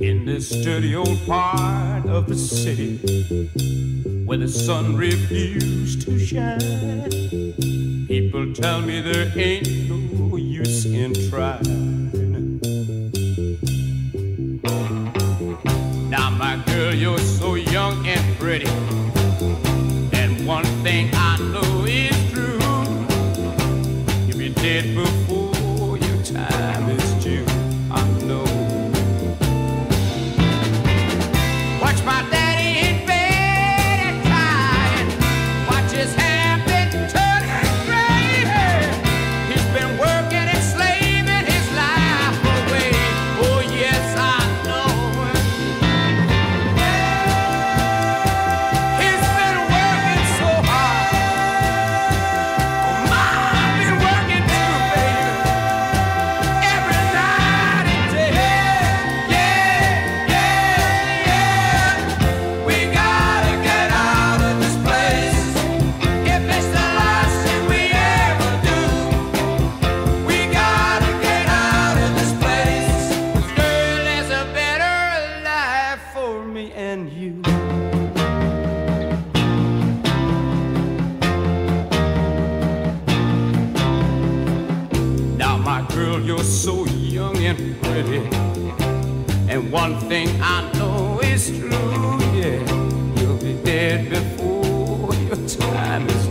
In this dirty old part of the city where the sun refused to shine, people tell me there ain't no use in trying. Now, my girl, you're so young and pretty. young and pretty. And one thing I know is true, yeah, you'll be dead before your time is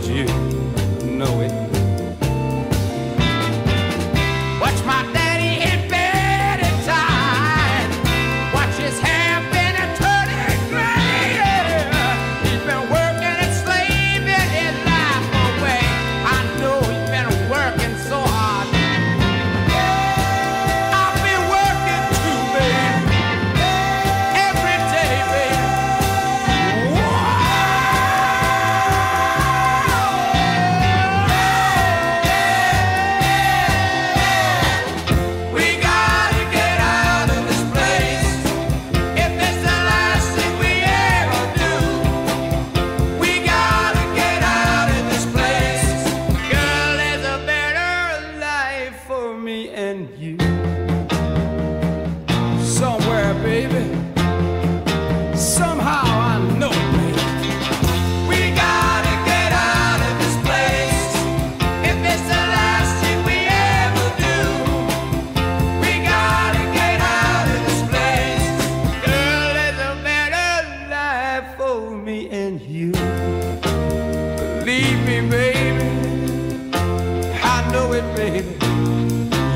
baby.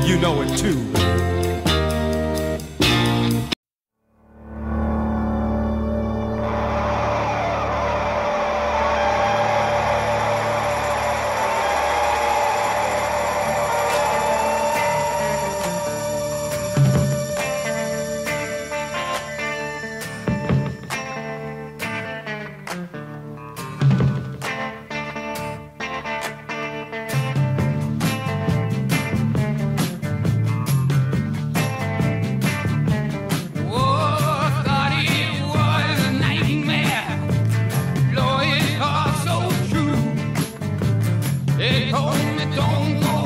You know it too. me don't go